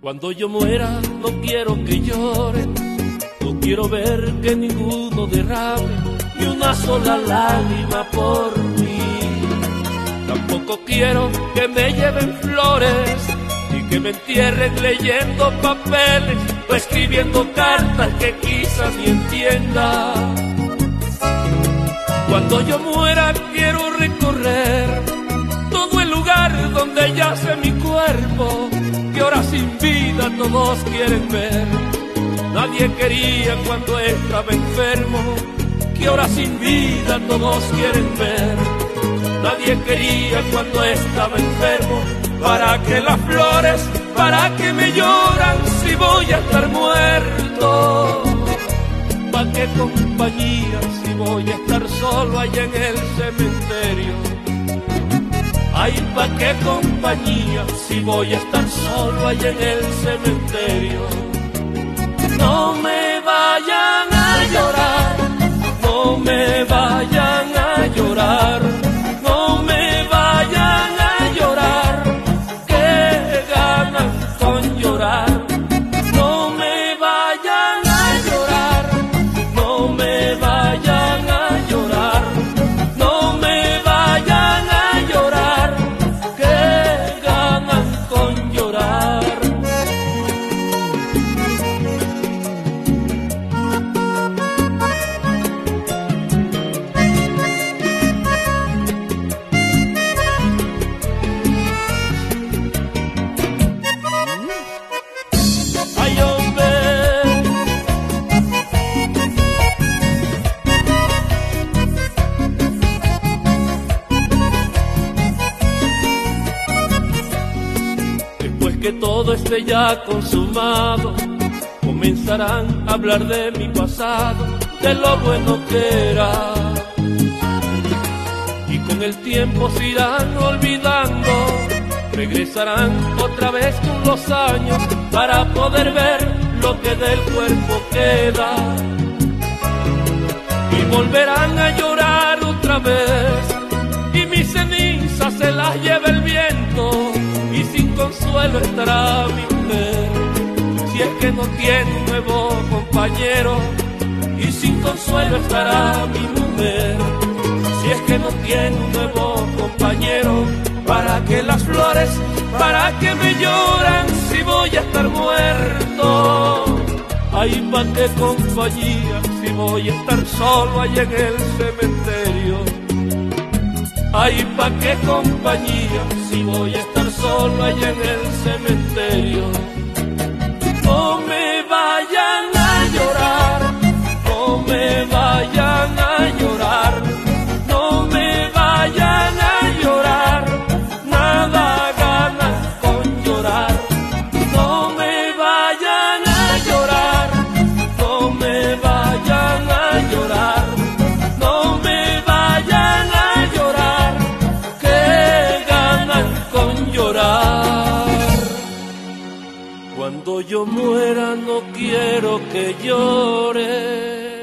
Cuando yo muera no quiero que lloren, no quiero ver que ninguno derrame ni una sola lágrima por mí. Tampoco quiero que me lleven flores y que me entierren leyendo papeles o escribiendo cartas que quizás ni entienda. Cuando yo muera quiero recorrer donde yace mi cuerpo que ahora sin vida todos quieren ver. Nadie quería cuando estaba enfermo, que ahora sin vida todos quieren ver. Nadie quería cuando estaba enfermo, para que las flores, para que me lloran si voy a estar muerto. ¿Para qué compañía si voy a estar solo allá en el cementerio? Ay, pa' qué compañía si voy a estar solo allá en el cementerio. No me vayan a que todo esté ya consumado, comenzarán a hablar de mi pasado, de lo bueno que era. Y con el tiempo se irán olvidando, regresarán otra vez con los años para poder ver lo que del cuerpo queda. Y volverán a llorar otra vez, y mis cenizas se las lleva el viento, consuelo estará mi mujer. Si es que no tiene nuevo compañero, y sin consuelo estará mi mujer. Si es que no tiene nuevo compañero, para que las flores, para que me lloran si voy a estar muerto. Ay, pa' qué compañía si voy a estar solo allá en el cementerio. Ay, pa' qué compañía si voy a estar solo allá en el cementerio. Cuando yo muera no quiero que llore.